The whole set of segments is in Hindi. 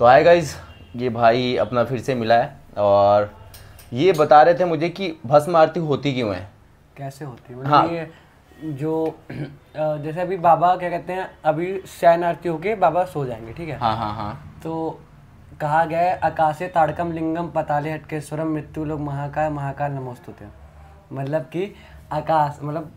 तो आए गाइज़ ये भाई अपना फिर से मिला है और ये बता रहे थे मुझे कि भस्म आरती होती क्यों है? कैसे होती है? मतलब हाँ। ये जो जैसे अभी बाबा क्या कहते हैं अभी शयन आरती होके बाबा सो जाएँगे ठीक है? हाँ हाँ हाँ। तो कहा गया है आकाशे ताड़कम लिंगम पताले हटकेश्वरम मृत्यु लोग महाकाय महाकाल नमोस्तुते। मतलब कि आकाश मतलब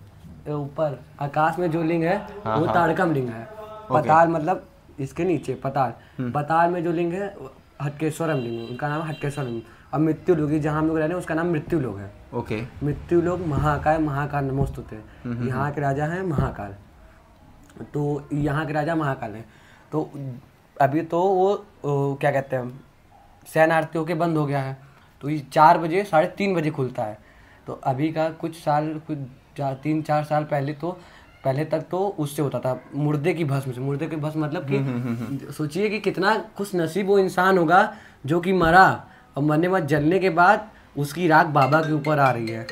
ऊपर आकाश में जो लिंग है हाँ, वो ताड़कम लिंग है। पताल मतलब इसके नीचे पताल। हम्म। पताल में जो लिंग है हटकेश्वरम लिंग उनका नाम है हटकेश्वर लिंग और मृत्यु लोग जहाँ हम लोग रह रहे हैं उसका नाम मृत्यु लोग है। ओके। मृत्यु लोग महाकाय महाकाल नमोस्तुते यहाँ के राजा हैं महाकाल। तो यहाँ के राजा महाकाल हैं। तो अभी तो वो ओ, क्या कहते हैं आरती होके बंद हो गया है। तो ये चार बजे साढ़े तीन बजे खुलता है। तो अभी का कुछ साल कुछ चार तीन चार साल पहले तो पहले तक तो उससे होता था मुर्दे की भस्म से। मुर्दे की भस्म मतलब कि सोचिए कि कितना खुश नसीब वो इंसान होगा जो कि मरा और मरने बाद जलने के बाद उसकी राख बाबा के ऊपर आ रही है।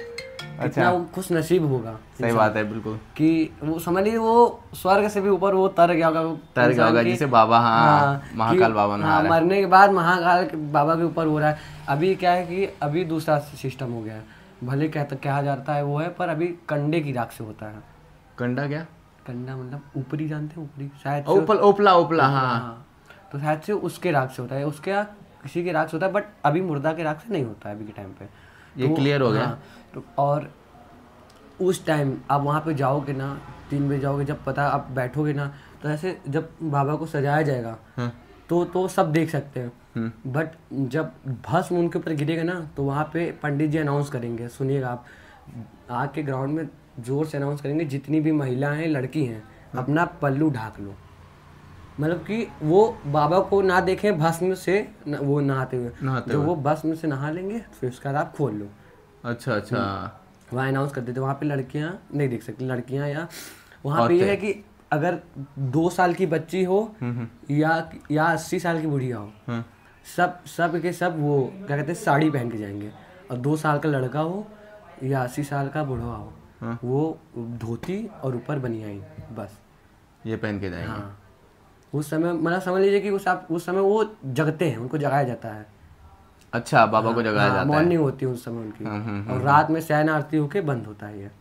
कितना वो खुश नसीब होगा सही बात है बिल्कुल। कि वो समझ लीजिए वो स्वर्ग से भी ऊपर वो तर गया होगा तर गया होगा जिसे बाबा हाँ हाँ, महाकाल बाबा हाँ, मरने के बाद महाकाल बाबा के ऊपर हो रहा है। अभी क्या है कि अभी दूसरा सिस्टम हो गया है। भले कहता कहा जाता है वो है पर अभी कंडे की राख से होता है। कंडा क्या? कंडा मतलब ऊपरी जानते हैं ऊपरी। शायद ओपल ओपला ओपला हाँ। तो शायद से उसके राख से होता है उसके यहाँ किसी के राख से होता है बट अभी मुर्दा के राख से नहीं होता है अभी के टाइम पे। ये क्लियर हो गया। हाँ, तो और उस टाइम आप वहाँ पे जाओगे ना तीन बजे जाओगे जब पता आप बैठोगे ना तो ऐसे जब बाबा को सजाया जाएगा हाँ। तो तो सब देख सकते हैं। हम्म। बट जब भस्म उनके ऊपर गिरेगा ना तो वहाँ पे पंडित जी अनाउंस करेंगे सुनिएगा आप आके ग्राउंड में ज़ोर से अनाउंस करेंगे जितनी भी महिला हैं लड़की हैं अपना पल्लू ढाक लो। मतलब कि वो बाबा को ना देखें भस्म से न, वो नहाते हुए। नहाते जो वो भस्म से नहा लेंगे फिर उसके बाद आप खोल लो। अच्छा अच्छा। वहाँ अनाउंस कर देते वहाँ पे लड़कियाँ नहीं देख सकती लड़कियाँ या वहाँ पे ये है कि अगर दो साल की बच्ची हो या या अस्सी साल की बुढ़िया हो हाँ। सब सब के सब वो क्या कहते हैं साड़ी पहन के जाएँगे। और दो साल का लड़का हो या अस्सी साल का बूढ़ा हो। हाँ। वो धोती और ऊपर बनियाई बस। ये पहन के जाएँगे। हाँ। उस समय मतलब समझ लीजिए कि उस आप उस समय वो जगते हैं उनको जगाया जाता है। अच्छा बाबा हाँ, को जगाया हाँ, जाता है। मॉर्निंग होती है उस समय उनकी। हम्म, हम्म, और रात में शयन आरती होके बंद होता है ये।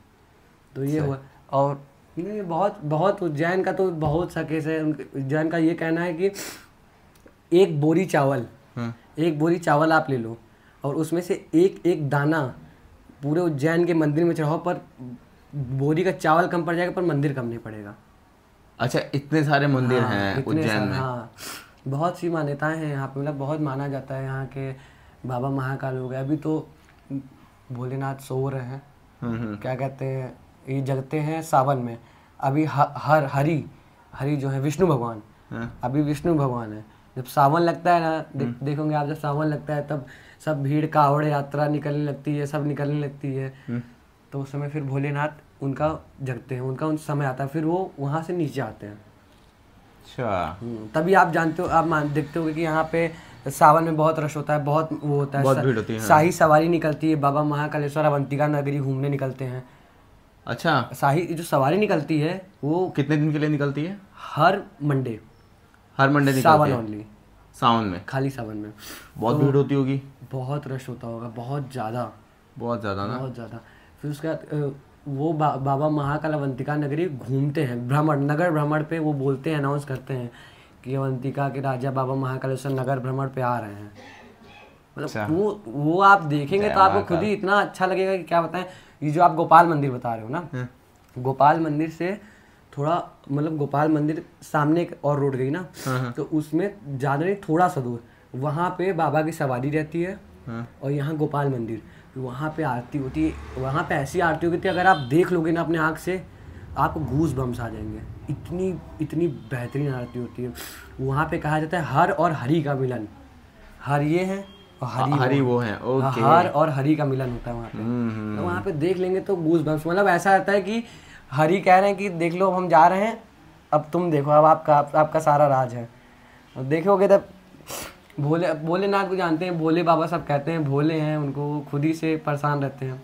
तो ये हुआ। और ये बहुत बहुत उज्जैन का तो बहुत सा केस है। उज्जैन का ये कहना है कि एक बोरी चावल हाँ। एक बोरी चावल आप ले लो और उसमें से एक एक दाना पूरे उज्जैन के मंदिर में चढ़ाओ पर बोरी का चावल कम पड़ जाएगा पर मंदिर कम नहीं पड़ेगा। अच्छा इतने सारे मंदिर हाँ, हैं उज्जैन में। हाँ। बहुत सी मान्यताएँ हैं यहाँ पे मतलब बहुत माना जाता है यहाँ के बाबा महाकाल हो गए। अभी तो भोलेनाथ सो रहे हैं। हम्म हम्म। क्या कहते हैं ये जगते हैं सावन में। अभी हर हरि हरि जो है विष्णु भगवान। हाँ। अभी विष्णु भगवान है। जब सावन लगता है ना दे, देखोगे आप जब सावन लगता है तब सब भीड़ कावड़ यात्रा निकलने लगती है सब निकलने लगती है। तो उस समय फिर भोलेनाथ उनका जगते हैं उनका उन समय आता है फिर वो वहाँ से नीचे आते हैं। अच्छा। हम्म, तभी आप जानते हो आप मान देखते होगे कि यहाँ पे सावन में बहुत रश होता है बहुत वो होता है बहुत भीड़ होती है, हाँ। शाही सवारी निकलती है बाबा महाकालेश्वर अवंतिका नगरी घूमने निकलते हैं। अच्छा। शाही जो सवारी निकलती है वो कितने दिन के लिए निकलती है? हर मंडे। हर मंडे सावन ओनली सावन में। खाली सावन में। बहुत तो भीड़ होती होगी। बहुत रश होता होगा बहुत ज़्यादा। बहुत ज़्यादा ना? बहुत ज़्यादा। फिर उसके बाद वो बा, बाबा महाकाल अवंतिका नगरी घूमते हैं। भ्रमण नगर भ्रमण पे वो बोलते हैं अनाउंस करते हैं कि अवंतिका के राजा बाबा महाकालेश्वर नगर भ्रमण पे आ रहे हैं। अच्छा। मतलब वो वो आप देखेंगे तो आपको खुद ही इतना अच्छा लगेगा कि क्या बताएँ। ये जो आप गोपाल मंदिर बता रहे हो ना? गोपाल मंदिर से थोड़ा मतलब गोपाल मंदिर सामने एक और रोड गई ना तो उसमें ज़्यादा नहीं थोड़ा सा दूर। वहाँ पे बाबा की सवारी रहती है और यहाँ गोपाल मंदिर। वहाँ पे आरती होती है। वहाँ पे ऐसी आरती होती है अगर आप देख लोगे ना अपने आँख से आपको घूस बम्स आ जाएँगे। इतनी इतनी बेहतरीन आरती होती है। वहाँ पे कहा जाता है हर और हरी का मिलन। हर ये है और हरि हरी वो वो है ओके। हर और हरी का मिलन होता है वहाँ पे। हम्म तो वहाँ पे देख लेंगे तो गूज बम्स मतलब ऐसा रहता है कि हरि कह रहे हैं कि देख लो अब हम जा रहे हैं अब तुम देखो अब आपका आप, आपका सारा राज है। देखोगे तब भोले भोलेनाथ को जानते हैं भोले बाबा सब कहते हैं भोले हैं उनको खुद ही से परेशान रहते हैं।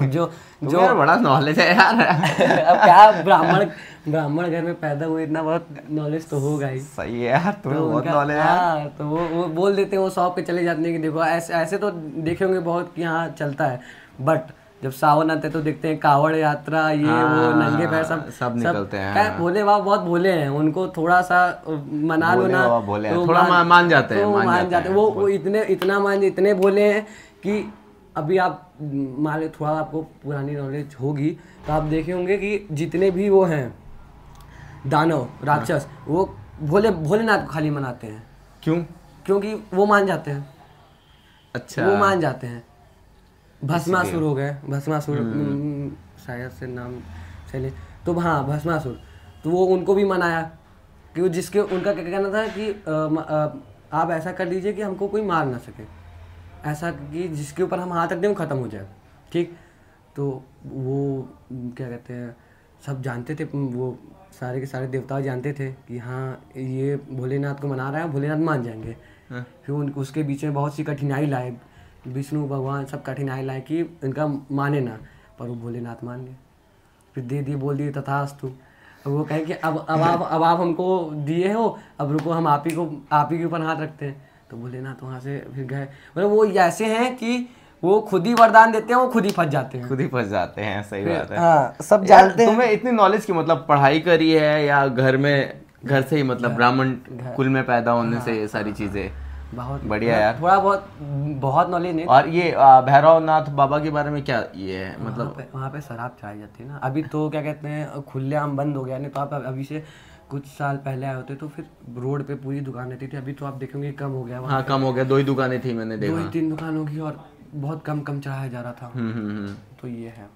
जो जो जो यार बड़ा नॉलेज है यार। अब क्या ब्राह्मण ब्राह्मण घर में पैदा हुए इतना बहुत नॉलेज तो होगा ही। सही है यार तुम्हें तो बहुत नॉलेज है हाँ तो वो वो बोल देते हैं वो शॉप पे चले जाते हैं कि देखो ऐसे ऐसे तो देखे होंगे बहुत कि हाँ चलता है बट जब सावन आते तो देखते हैं कावड़ यात्रा ये वो हाँ, नंगे पैर सब सब निकलते हैं, क्या भोले बाबा बहुत भोले हैं उनको थोड़ा सा मना लो ना भोले तो थोड़ा मान जाते हैं, तो मान मान जाते जाते हैं। वो वो इतने इतना मान इतने भोले हैं कि अभी आप मान लो थोड़ा आपको पुरानी नॉलेज होगी तो आप देखे होंगे कि जितने भी वो हैं दानव राक्षस वो भोले भोलेनाथ को खाली मनाते हैं। क्यों? क्योंकि वो मान जाते हैं। अच्छा। वो मान जाते हैं। भस्मासुर हो गए भस्मासुर हम्म, शायद से नाम चले। तो हाँ भस्मासुर। तो वो उनको भी मनाया कि वो जिसके उनका क्या कहना था कि म- अ, आप ऐसा कर दीजिए कि हमको कोई मार ना सके। ऐसा कि जिसके ऊपर हम हाथ रख दें वो ख़त्म हो जाए। ठीक? तो वो क्या कहते हैं सब जानते थे वो सारे के सारे देवता जानते थे कि हाँ ये भोलेनाथ को मना रहा है भोलेनाथ मान जाएँगे। हाँ। फिर उन उसके बीच में बहुत सी कठिनाई लाए विष्णु भगवान सब कठिनाई लाए कि इनका माने ना पर वो भोलेनाथ मान गए। फिर दे दिए बोल दिए तथास्तु। अब वो कहें कि अब अब आप अब आप हमको दिए हो अब रुको हम आप ही को आप ही के ऊपर हाथ रखते हैं। तो भोलेनाथ वहाँ से फिर गए। मतलब वो ऐसे हैं कि वो खुद ही वरदान देते हैं वो खुद ही फंस जाते हैं। खुद ही फंस जाते हैं सही बात है। हाँ सब जानते हैं। तुम्हें इतनी नॉलेज की मतलब पढ़ाई करी है या घर में घर से ही मतलब ब्राह्मण कुल में पैदा होने से ये सारी चीज़ें। बहुत बढ़िया यार। थोड़ा बहुत बहुत नॉलेज नहीं और ये भैरवनाथ बाबा के बारे में क्या ये है? मतलब वहाँ पे वहाँ पे शराब चढ़ाई जाती है ना। अभी तो क्या कहते हैं खुलेआम बंद हो गया नहीं तो आप अभी से कुछ साल पहले आए होते तो फिर रोड पे पूरी दुकान रहती थी। अभी तो आप देखेंगे कम हो गया हाँ कम हो गया। दो ही दुकानें थी मैंने दो देखा ही तीन दुकान होगी और बहुत कम कम चढ़ाया जा रहा था। हम्म हम्म हम्म। तो ये है।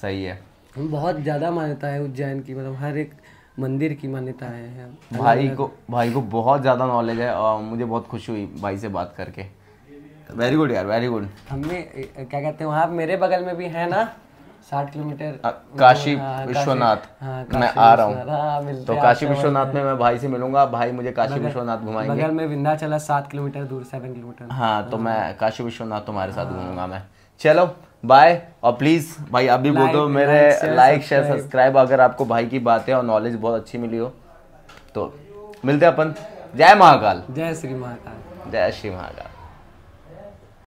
सही है। बहुत ज़्यादा मान्यता है उज्जैन की मतलब हर एक मंदिर की मान्यता हैं भाई को भाई को बहुत ज़्यादा नॉलेज है और मुझे बहुत खुशी हुई भाई से बात करके। वेरी गुड यार वेरी गुड हमने क्या कहते हैं वहाँ मेरे बगल में भी है ना? साठ किलोमीटर। काशी हाँ, विश्वनाथ। हाँ, मैं आ रहा हाँ, हूँ तो काशी विश्वनाथ में मैं भाई से मिलूँगा भाई मुझे काशी विश्वनाथ घुमाएँगे। बगल में विंध्याचल है सात किलोमीटर दूर सेवन किलोमीटर। हाँ तो मैं काशी विश्वनाथ तुम्हारे साथ घूमूँगा मैं। चलो बाय और प्लीज़ भाई अभी भी बोल दो मेरे लाइक शेयर सब्सक्राइब अगर आपको भाई की बातें और नॉलेज बहुत अच्छी मिली हो तो मिलते हैं अपन। जय महाकाल। जय श्री महाकाल। जय श्री महाकाल।